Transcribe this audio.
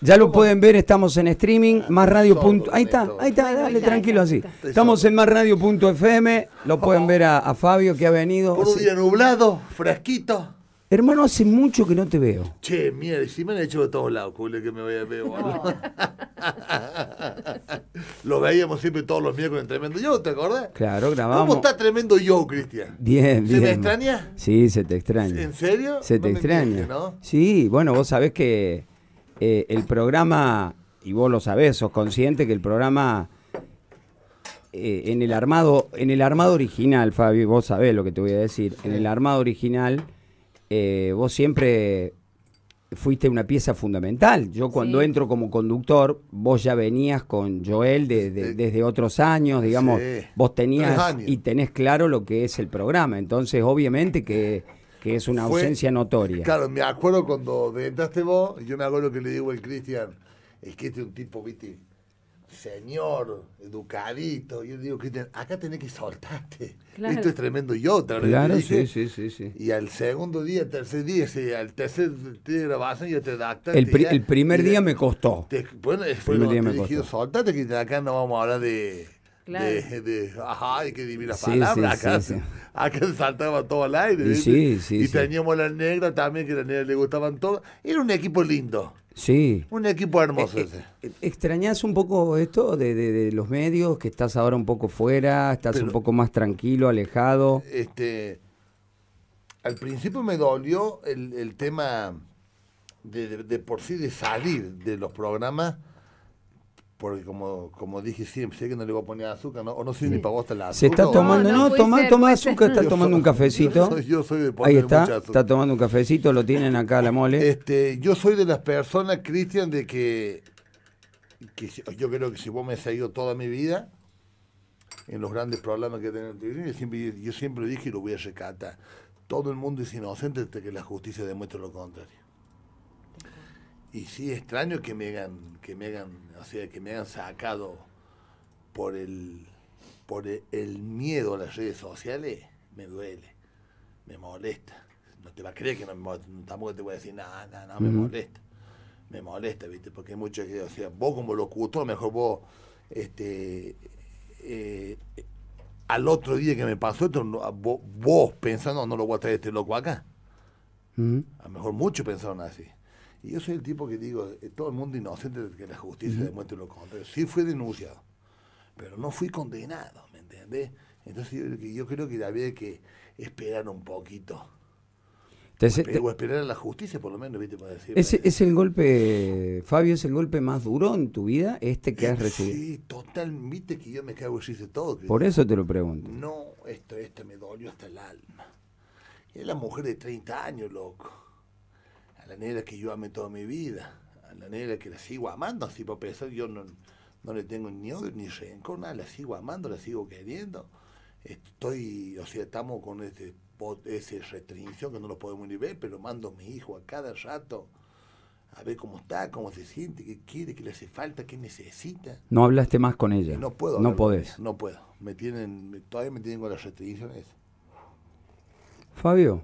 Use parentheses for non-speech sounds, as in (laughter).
Ya lo pueden ver, estamos en streaming, más radio. Ahí está, ahí está, dale tranquilo así. Estamos en más radio.fm, lo pueden ver a, Fabio que ha venido. Por un día nublado, fresquito. Hermano, hace mucho que no te veo. Che, mira, si me han hecho de todos lados, que me voy a ver. Lo veíamos siempre todos los miércoles en Tremendo Yo, ¿te acordás? Claro, grabamos. ¿Cómo está Tremendo Yo, Cristian? Bien, bien. ¿Se me extraña? Sí, se te extraña. ¿En serio? Se te extraña. ¿no? Sí, bueno, vos sabés que eh, el programa, y vos lo sabés, sos consciente que el programa eh, en el armado, en el armado original, Fabio, vos sabés lo que te voy a decir, en el armado original eh, vos siempre fuiste una pieza fundamental. Yo cuando entro como conductor, vos ya venías con Joel desde otros años, digamos, vos tenías y tenés claro lo que es el programa, entonces obviamente que, es una ausencia notoria. Claro, me acuerdo cuando entraste vos, yo me acuerdo que le digo al Cristian, es que este es un tipo, viste, señor, educadito. Yo digo, Cristian, acá tenés que soltarte. Esto es tremendo yo, te Claro, sí, sí, sí, Y al segundo día, tercer día, sí, al tercer día de grabación ya te adaptas. El, el primer día me costó. bueno, fue lo que te dije, soltate, que acá no vamos a hablar de... De, de, ajá, qué divinas palabras. acá, (laughs) acá saltaba todo al aire. y teníamos la negra también, que a la negra le gustaban todas. Era un equipo lindo. Sí. Un equipo hermoso eh, eh, ¿Extrañas un poco esto de, los medios? Que estás ahora un poco fuera, estás un poco más tranquilo, alejado. Este, al principio me dolió el, tema de, por sí de salir de los programas porque como, como dije siempre, sé que no le voy a poner azúcar, ¿no? o no soy ni para vos la azúcar. Se está tomando, no, toma, toma azúcar, está tomando un cafecito. Yo soy, de Ahí está, está tomando un cafecito, lo tienen acá la mole. Este, yo soy de las personas, Cristian, de que, que yo creo que si vos me has seguido toda mi vida, en los grandes problemas que tengo yo siempre, yo siempre dije y lo voy a rescatar. Todo el mundo es inocente hasta que la justicia demuestre lo contrario. Y sí, extraño que me hagan, que me hagan, o sea, que me hayan sacado por el, por el, miedo a las redes sociales, me duele, me molesta. No te va a creer que no me tampoco te voy a decir nada, nada, no, me molesta. Me molesta, ¿viste? Porque hay muchos que, o sea, vos como locutor, mejor vos, este, eh, al otro día que me pasó esto, vos, vos, pensando, no lo voy a traer este loco acá. A lo mejor muchos pensaron así. Y yo soy el tipo que digo, eh, todo el mundo inocente de que la justicia demuestre lo contrario. Sí fui denunciado, pero no fui condenado, ¿me entendés? Entonces yo, creo que había que esperar un poquito. o esperar a la justicia, por lo menos, ¿viste? Para decir, ¿Es, ¿Es, el golpe, Fabio, es el golpe más duro en tu vida, este que has recibido? Sí, total, viste que yo me cago y hice todo. Por eso te lo pregunto. No, esto, esto me dolió hasta el alma. Es la mujer de 30 años, loco a la negra que yo amé toda mi vida, a la negra que la sigo amando, así por pensar, yo no, no le tengo ni odio ni rencor, nada, la sigo amando, la sigo queriendo. Estoy, o sea, estamos con ese, ese restricción que no lo podemos ni ver, pero mando a mi hijo a cada rato a ver cómo está, cómo se siente, qué quiere, qué le hace falta, qué necesita. No hablaste más con ella. No puedo. No podés. no puedo. Me tienen, todavía me tienen con las restricciones. Fabio,